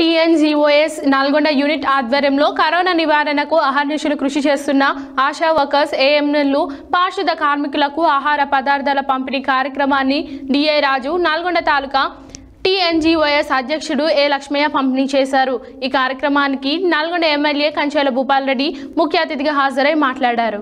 TNGOs Nalgonda unit ఆధ్వర్యంలో corona నివారణకు అహర్నిశలు కృషి చేస్తున్న ఆశా వర్కర్స్ ఏఎంఎల్లు పారిశుద్ధ కార్మికులకు ఆహార పదార్థాల పంపిణీ కార్యక్రమాన్ని డిఐ రాజు నల్గొండ తాలూకా టీఎన్జీఓఎస్ అధ్యక్షుడు ఏ. లక్ష్మయ్య పంపిణీ చేశారు. ఈ కార్యక్రమానికి నల్గొండ ఎమ్మెల్యే కంచెల భూపాల్ రెడ్డి ముఖ్య అతిథిగా హాజరై మాట్లాడారు.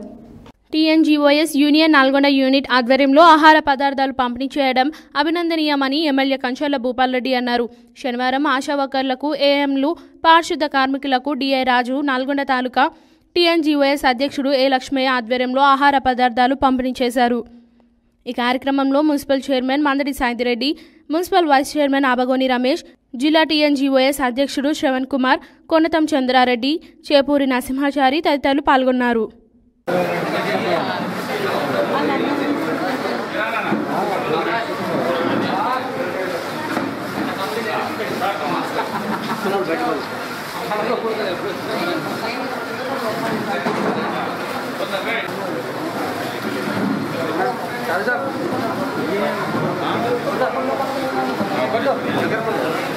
టీఎన్జీఓఎస్ యూనియన్ నల్గొండ యూనిట్ ఆధ్వర్యంలో ఆహార పదార్థాలు పంపిణీ చేయడం అభినందనీయమని ఎమ్మెల్యే కంచెల భూపాల్ రెడ్డి అన్నారు. శనివారం ఆశా వర్కర్లకు ఏఎంలు పారిశుద్ధ కార్మికులకు డిఐ రాజు నల్గొండ తాలూకా టీఎన్జీఓఎస్ అధ్యక్షుడు ఏ. లక్ష్మయ్య ఆధ్వర్యంలో ఆహార పదార్థాలు పంపిణీ చేశారు. ఈ కార్యక్రమంలో municipal chairman Mandadi Saireddy municipal vice chairman Abagoni Ramesh జిల్లా టీఎన్జీఓఎస్ అధ్యక్షుడు శ్రవణ్ కుమార్ కొనతం చంద్రారెడ్డి చేపూరి నరసింహాచారి తదితరులు పాల్గొన్నారు.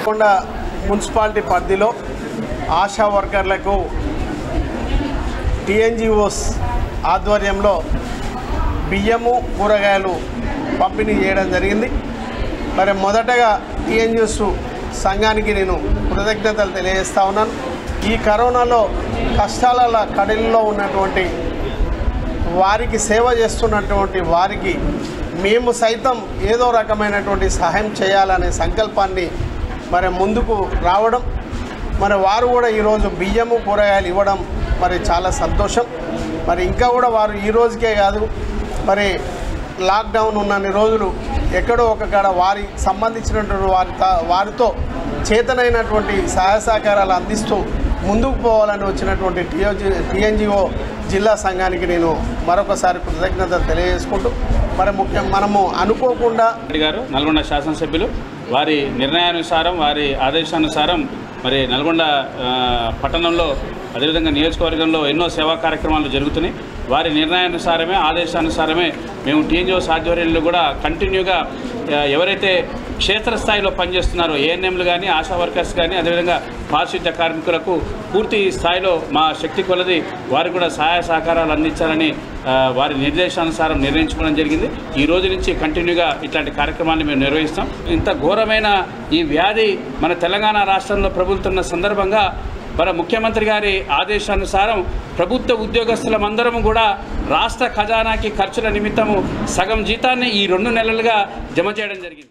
కొండ మున్సిపాలిటీ పరిధిలో ఆశా వర్కర్లకు టీఎన్జిఓస్ ఆధ్వర్యంలో బియ్యము కూరగాయలు పంపిణీ చేయడం జరిగింది. మరి మొదటగా టీఎన్జిఓస్ సంఘానికి నేను కృతజ్ఞతలు తెలియజేస్తా ఉన్నాను. ఈ కరోనాలో కష్టాల కడలిలో ఉన్నటువంటి వారికి సేవ చేస్తున్నటువంటి వారికి మేము సైతం ఏదో రకమైనటువంటి సహాయం చేయాలనే సంకల్పాన్ని మరి ముందుకు రావడం మరి వారు కూడా ఈరోజు బియ్యము కూరగాయలు ఇవ్వడం మరి చాలా సంతోషం. మరి ఇంకా కూడా వారు ఈ రోజుకే కాదు మరి లాక్డౌన్ ఉన్నన్ని రోజులు ఎక్కడో ఒక కాడ వారి సంబంధించినటువంటి వారి వారితో చేతనైనటువంటి సహాయ సహకారాలు అందిస్తూ ముందుకు పోవాలని వచ్చినటువంటి టిఓజి టిఎన్జిఓ జిల్లా సంఘానికి నేను మరొకసారి కృతజ్ఞత తెలియజేసుకుంటూ మరి ముఖ్యం మనము అనుకోకుండా గారు నల్గొండ శాసనసభ్యులు వారి నిర్ణయానుసారం వారి ఆదేశానుసారం మరి నల్గొండ పట్టణంలో అదేవిధంగా నియోజకవర్గంలో ఎన్నో సేవా కార్యక్రమాలు జరుగుతున్నాయి. వారి నిర్ణయానుసారమే ఆదేశానుసారమే మేము టీఎన్జిఓస్ ఆధ్వర్యంలో కూడా కంటిన్యూగా ఎవరైతే క్షేత్రస్థాయిలో పనిచేస్తున్నారో ఏఎన్ఎంలు కానీ ఆశా వర్కర్స్ కానీ అదేవిధంగా పారిశుద్ధ్య కార్మికులకు పూర్తి స్థాయిలో మా శక్తి కొలది వారికి కూడా సహాయ సహకారాలు అందించాలని వారి నిర్దేశానుసారం నిర్ణయించుకోవడం జరిగింది. ఈ రోజు నుంచి కంటిన్యూగా ఇట్లాంటి కార్యక్రమాన్ని మేము నిర్వహిస్తాం. ఇంత ఘోరమైన ఈ వ్యాధి మన తెలంగాణ రాష్ట్రంలో ప్రభుత్తున్న సందర్భంగా మన ముఖ్యమంత్రి గారి ఆదేశానుసారం ప్రభుత్వ ఉద్యోగస్తులమందరం కూడా రాష్ట్ర ఖజానాకి ఖర్చుల నిమిత్తము సగం జీతాన్ని ఈ రెండు నెలలుగా జమ చేయడం జరిగింది.